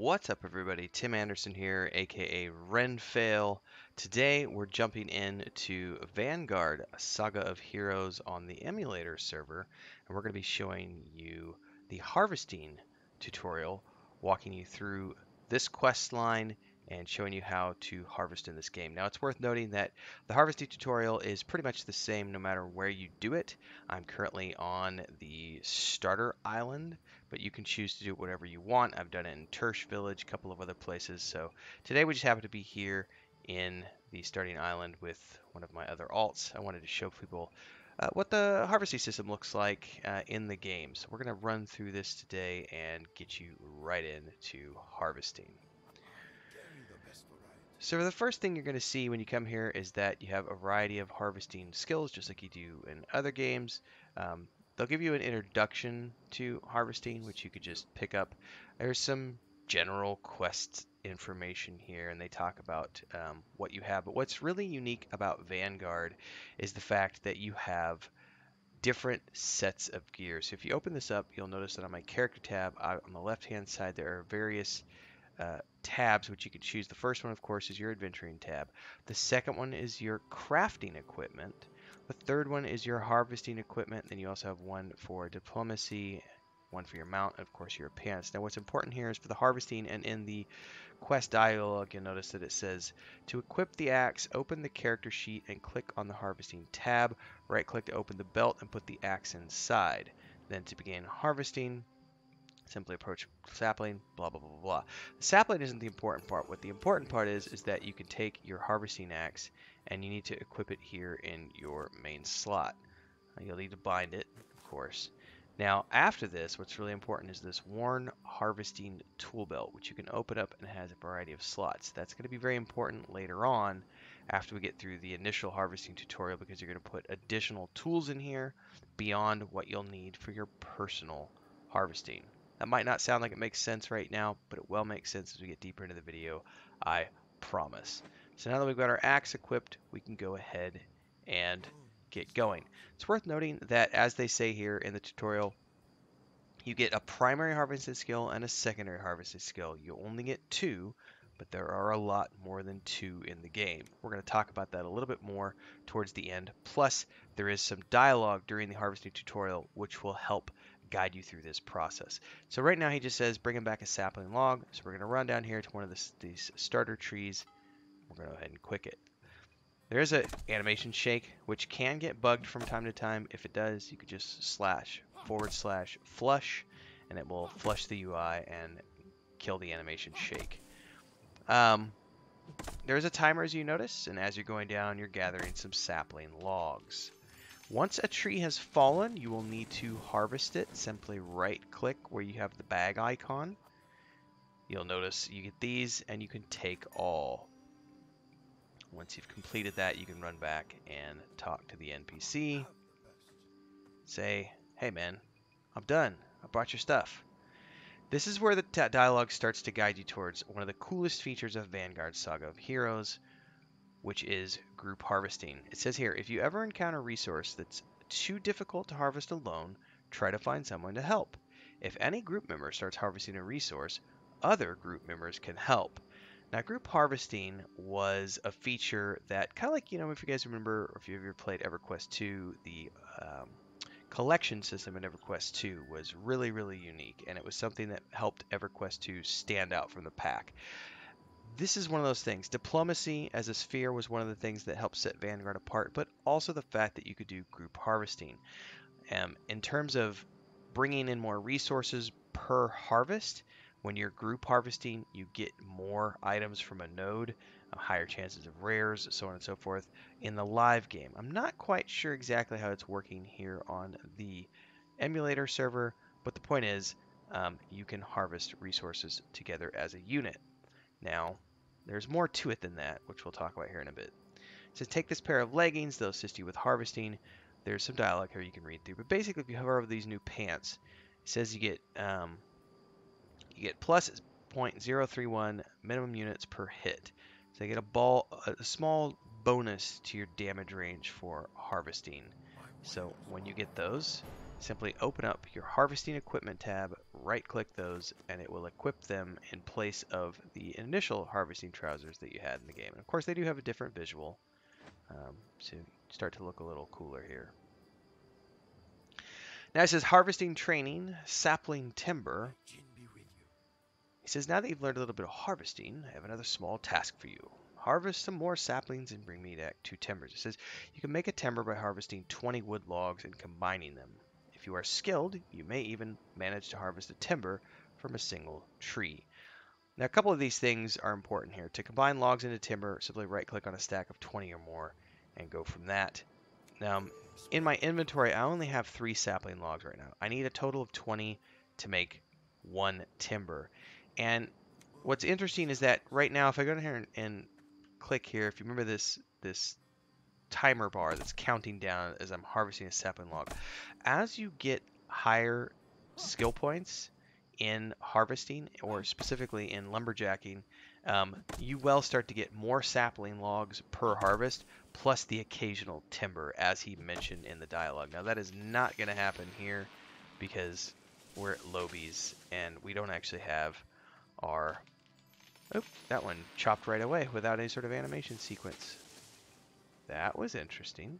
What's up everybody? Tim Anderson here, aka Renfail. Today we're jumping into Vanguard Saga of Heroes on the emulator server, and we're going to be showing you the harvesting tutorial, walking you through this quest line and showing you how to harvest in this game. Now it's worth noting that the harvesting tutorial is pretty much the same no matter where you do it. I'm currently on the starter island, but you can choose to do it whatever you want. I've done it in Tursh Village, a couple of other places. So today we just happen to be here in the starting island with one of my other alts. I wanted to show people uh, what the harvesting system looks like uh, in the game. So we're going to run through this today and get you right into harvesting. So the first thing you're going to see when you come here is that you have a variety of harvesting skills, just like you do in other games. Um, they'll give you an introduction to harvesting, which you could just pick up. There's some general quest information here, and they talk about um, what you have. But what's really unique about Vanguard is the fact that you have different sets of gear. So if you open this up, you'll notice that on my character tab on the left-hand side, there are various uh, tabs which you can choose. The first one, of course, is your adventuring tab. The second one is your crafting equipment. The third one is your harvesting equipment. Then you also have one for diplomacy, one for your mount, and of course your pants. Now what's important here is for the harvesting and in the quest dialog, you'll notice that it says to equip the axe, open the character sheet and click on the harvesting tab. Right click to open the belt and put the axe inside. Then to begin harvesting, simply approach sapling, blah, blah, blah, blah, blah. The sapling isn't the important part. What the important part is, is that you can take your harvesting axe and you need to equip it here in your main slot. You'll need to bind it, of course. Now, after this, what's really important is this worn harvesting tool belt, which you can open up and has a variety of slots. That's going to be very important later on after we get through the initial harvesting tutorial because you're going to put additional tools in here beyond what you'll need for your personal harvesting. That might not sound like it makes sense right now, but it will make sense as we get deeper into the video, I promise. So now that we've got our axe equipped, we can go ahead and get going. It's worth noting that as they say here in the tutorial, you get a primary harvesting skill and a secondary harvesting skill. You only get two, but there are a lot more than two in the game. We're going to talk about that a little bit more towards the end. Plus, there is some dialogue during the harvesting tutorial which will help guide you through this process. So right now he just says bring him back a sapling log. So we're going to run down here to one of these starter trees. We're going to go ahead and quick it. There is an animation shake, which can get bugged from time to time. If it does, you could just slash forward slash flush, and it will flush the UI and kill the animation shake. Um, there's a timer as you notice, and as you're going down, you're gathering some sapling logs. Once a tree has fallen, you will need to harvest it. Simply right click where you have the bag icon. You'll notice you get these and you can take all. Once you've completed that, you can run back and talk to the NPC. Say, hey man, I'm done. I brought your stuff. This is where the dialogue starts to guide you towards one of the coolest features of Vanguard Saga of Heroes, which is group harvesting. It says here, if you ever encounter a resource that's too difficult to harvest alone, try to find someone to help. If any group member starts harvesting a resource, other group members can help. Now, group harvesting was a feature that, kind of like, you know, if you guys remember, or if you've ever played EverQuest 2, the um, collection system in EverQuest 2 was really, really unique, and it was something that helped EverQuest 2 stand out from the pack this is one of those things. Diplomacy as a sphere was one of the things that helped set Vanguard apart, but also the fact that you could do group harvesting. Um, in terms of bringing in more resources per harvest, when you're group harvesting, you get more items from a node, uh, higher chances of rares, so on and so forth, in the live game. I'm not quite sure exactly how it's working here on the emulator server, but the point is um, you can harvest resources together as a unit. Now, there's more to it than that, which we'll talk about here in a bit. It says take this pair of leggings, they'll assist you with harvesting. There's some dialogue here you can read through, but basically if you hover over these new pants, it says you get um, you get plus 0.031 minimum units per hit. So you get a ball, a small bonus to your damage range for harvesting. So when you get those, simply open up your harvesting equipment tab, right click those, and it will equip them in place of the initial harvesting trousers that you had in the game. And of course, they do have a different visual, um, so start to look a little cooler here. Now it says harvesting training, sapling timber. He says, now that you've learned a little bit of harvesting, I have another small task for you. Harvest some more saplings and bring me back two timbers. It says you can make a timber by harvesting 20 wood logs and combining them. If you are skilled, you may even manage to harvest a timber from a single tree. Now, a couple of these things are important here. To combine logs into timber, simply right click on a stack of 20 or more and go from that. Now, in my inventory, I only have three sapling logs right now. I need a total of 20 to make one timber. And what's interesting is that right now, if I go down here and, and click here, if you remember this this timer bar that's counting down as I'm harvesting a sapling log, as you get higher skill points in harvesting or specifically in lumberjacking, um, you will start to get more sapling logs per harvest, plus the occasional timber, as he mentioned in the dialogue. Now, that is not going to happen here because we're at Lobies and we don't actually have our... Oh, that one chopped right away without any sort of animation sequence. That was interesting.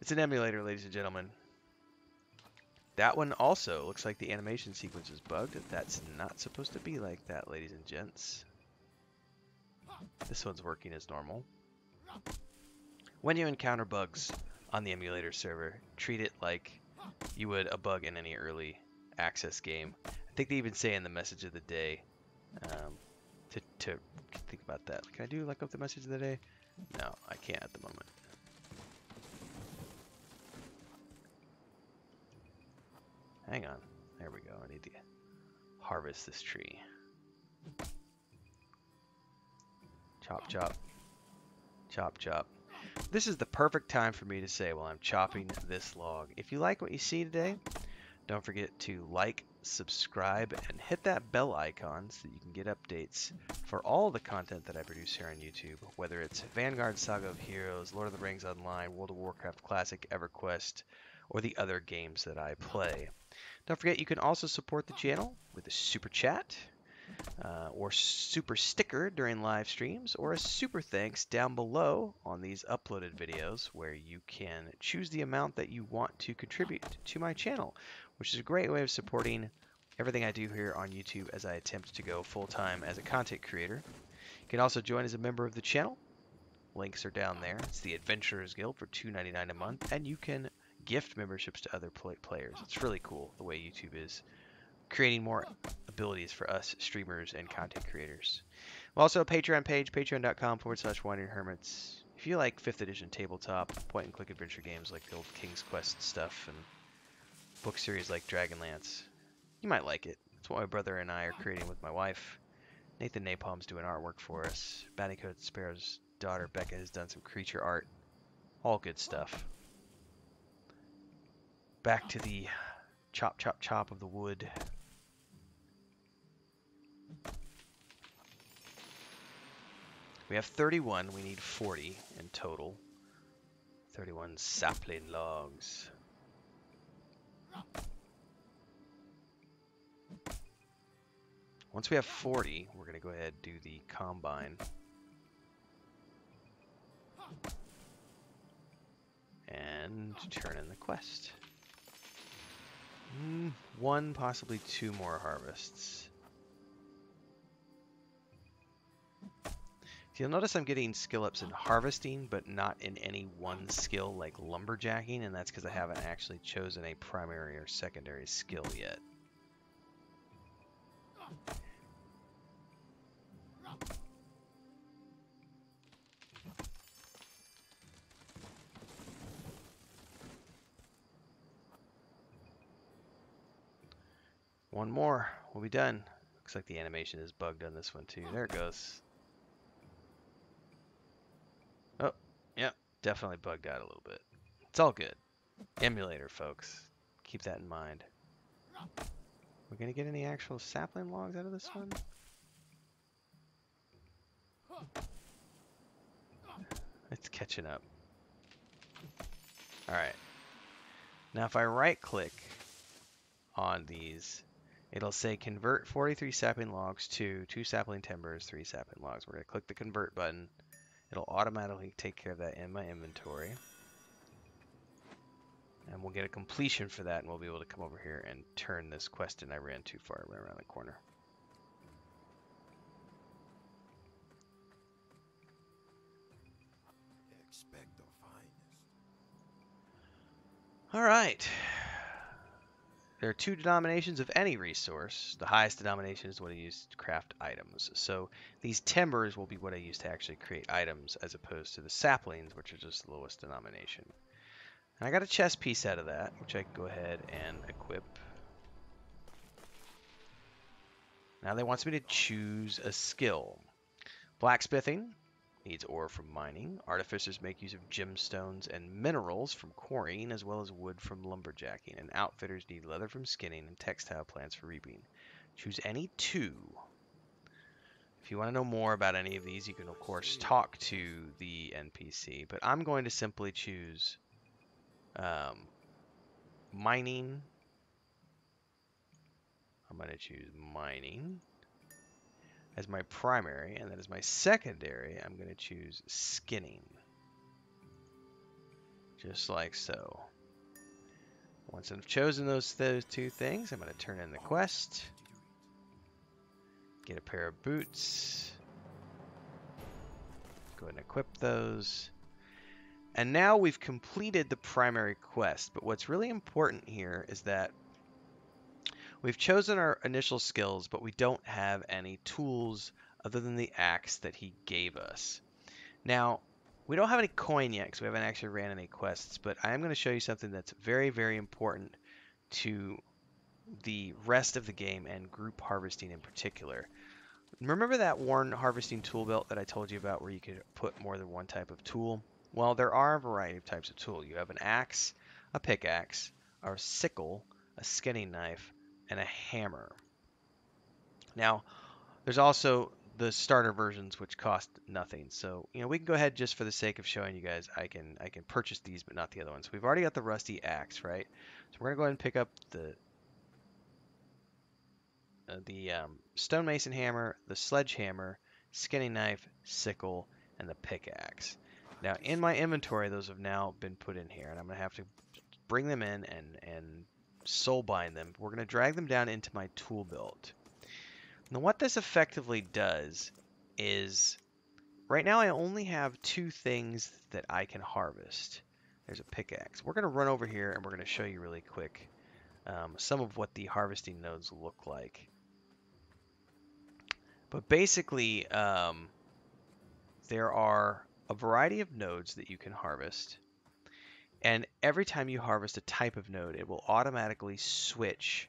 It's an emulator, ladies and gentlemen. That one also looks like the animation sequence is bugged. That's not supposed to be like that, ladies and gents. This one's working as normal. When you encounter bugs on the emulator server, treat it like you would a bug in any early access game. I think they even say in the message of the day um, to, to think about that. Can I do like up the message of the day? No, I can't at the moment. Hang on. There we go. I need to harvest this tree. Chop, chop. Chop, chop. This is the perfect time for me to say while I'm chopping this log. If you like what you see today, don't forget to like, subscribe, and hit that bell icon so that you can get updates for all the content that I produce here on YouTube, whether it's Vanguard Saga of Heroes, Lord of the Rings Online, World of Warcraft Classic, EverQuest, or the other games that I play. Don't forget you can also support the channel with a super chat uh, or super sticker during live streams or a super thanks down below on these uploaded videos where you can choose the amount that you want to contribute to my channel, which is a great way of supporting everything I do here on YouTube as I attempt to go full-time as a content creator. You can also join as a member of the channel. Links are down there. It's the Adventurers Guild for $2.99 a month, and you can gift memberships to other play players. It's really cool the way YouTube is creating more abilities for us streamers and content creators. Also Patreon page, patreon.com forward slash wandering hermits. If you like 5th edition tabletop, point and click adventure games like the old King's Quest stuff and book series like Dragonlance, you might like it. It's what my brother and I are creating with my wife. Nathan Napalm's doing artwork for us. Bountycode Sparoh's daughter Becca has done some creature art. All good stuff back to the chop, chop, chop of the wood. We have 31. We need 40 in total. 31 sapling logs. Once we have 40, we're going to go ahead and do the combine. And turn in the quest. Mm, one, possibly two more harvests. You'll notice I'm getting skill ups in harvesting, but not in any one skill like lumberjacking, and that's because I haven't actually chosen a primary or secondary skill yet. One more. We'll be done. Looks like the animation is bugged on this one too. There it goes. Oh, yeah. Definitely bugged out a little bit. It's all good. Emulator, folks. Keep that in mind. We're going to get any actual sapling logs out of this one? It's catching up. Alright. Now if I right click on these, it'll say convert 43 sapling logs to 2 sapling timbers, 3 sapling logs. We're going to click the convert button. It'll automatically take care of that in my inventory. And we'll get a completion for that, and we'll be able to come over here and turn this quest in. I ran too far, I ran around the corner. All right. There are two denominations of any resource. The highest denomination is what I use to craft items. So these timbers will be what I use to actually create items as opposed to the saplings, which are just the lowest denomination. And I got a chest piece out of that, which I can go ahead and equip. Now they wants me to choose a skill. Blacksmithing, needs ore from mining. Artificers make use of gemstones and minerals from quarrying, as well as wood from lumberjacking. And outfitters need leather from skinning and textile plants for reaping. Choose any two. If you want to know more about any of these, you can, of course, talk to the NPC. But I'm going to simply choose um, mining. I'm going to choose mining as my primary, and then as my secondary, I'm going to choose skinning. Just like so. Once I've chosen those, those two things, I'm going to turn in the quest. Get a pair of boots. Go ahead and equip those. And now we've completed the primary quest, but what's really important here is that We've chosen our initial skills, but we don't have any tools other than the axe that he gave us. Now, we don't have any coin yet because we haven't actually ran any quests, but I am going to show you something that's very, very important to the rest of the game and group harvesting in particular. Remember that worn harvesting tool belt that I told you about where you could put more than one type of tool? Well, there are a variety of types of tool. You have an axe, a pickaxe, a sickle, a skinning knife, and a hammer. Now, there's also the starter versions which cost nothing. So, you know, we can go ahead just for the sake of showing you guys, I can I can purchase these but not the other ones. We've already got the rusty axe, right? So we're going to go ahead and pick up the uh, the um, stonemason hammer, the sledgehammer, skinning knife, sickle, and the pickaxe. Now, in my inventory, those have now been put in here, and I'm going to have to bring them in and, and soul bind them. We're going to drag them down into my tool belt. Now what this effectively does is, right now I only have two things that I can harvest. There's a pickaxe. We're going to run over here and we're going to show you really quick um, some of what the harvesting nodes look like. But basically, um, there are a variety of nodes that you can harvest. And every time you harvest a type of node, it will automatically switch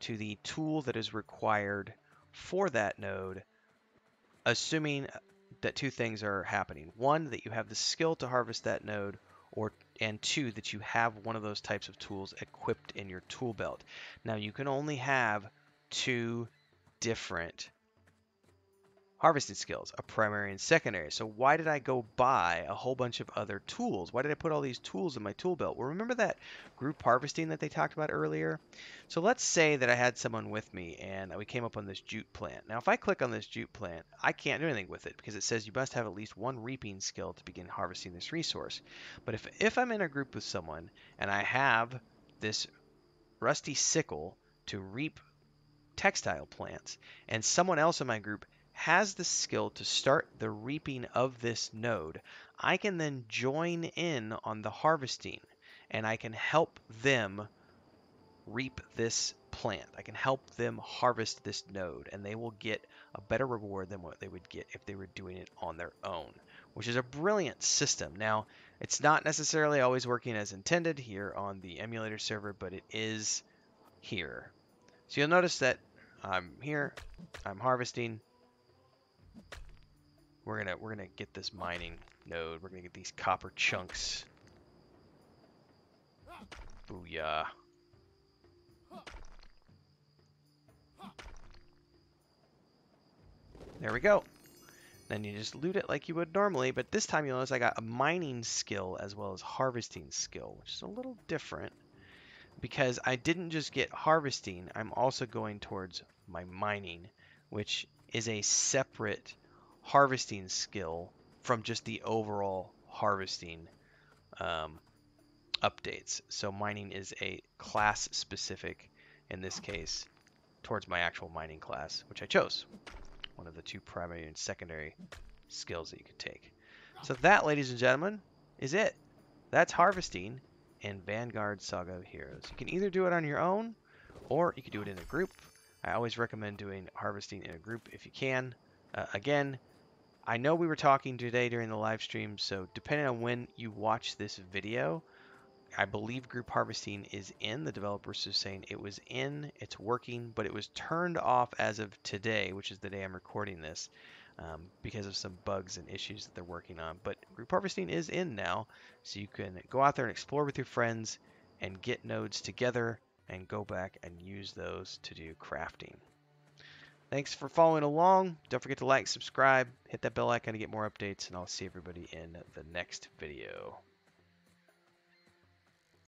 to the tool that is required for that node, assuming that two things are happening. One, that you have the skill to harvest that node, or and two, that you have one of those types of tools equipped in your tool belt. Now you can only have two different harvesting skills, a primary and secondary. So why did I go buy a whole bunch of other tools? Why did I put all these tools in my tool belt? Well, remember that group harvesting that they talked about earlier? So let's say that I had someone with me and we came up on this jute plant. Now, if I click on this jute plant, I can't do anything with it because it says you must have at least one reaping skill to begin harvesting this resource. But if, if I'm in a group with someone and I have this rusty sickle to reap textile plants and someone else in my group has the skill to start the reaping of this node, I can then join in on the harvesting and I can help them reap this plant. I can help them harvest this node and they will get a better reward than what they would get if they were doing it on their own, which is a brilliant system. Now, it's not necessarily always working as intended here on the emulator server, but it is here. So you'll notice that I'm here, I'm harvesting, we're gonna we're gonna get this mining node. We're gonna get these copper chunks. Booyah. There we go. Then you just loot it like you would normally, but this time you'll notice I got a mining skill as well as harvesting skill, which is a little different. because I didn't just get harvesting, I'm also going towards my mining, which is a separate harvesting skill from just the overall harvesting um, updates. So mining is a class specific, in this case, towards my actual mining class, which I chose. One of the two primary and secondary skills that you could take. So that, ladies and gentlemen, is it. That's harvesting in Vanguard Saga of Heroes. You can either do it on your own, or you can do it in a group. I always recommend doing harvesting in a group if you can. Uh, again, I know we were talking today during the live stream, so depending on when you watch this video, I believe group harvesting is in. The developers are saying it was in, it's working, but it was turned off as of today, which is the day I'm recording this, um, because of some bugs and issues that they're working on. But group harvesting is in now, so you can go out there and explore with your friends and get nodes together and go back and use those to do crafting. Thanks for following along. Don't forget to like, subscribe, hit that bell icon to get more updates, and I'll see everybody in the next video.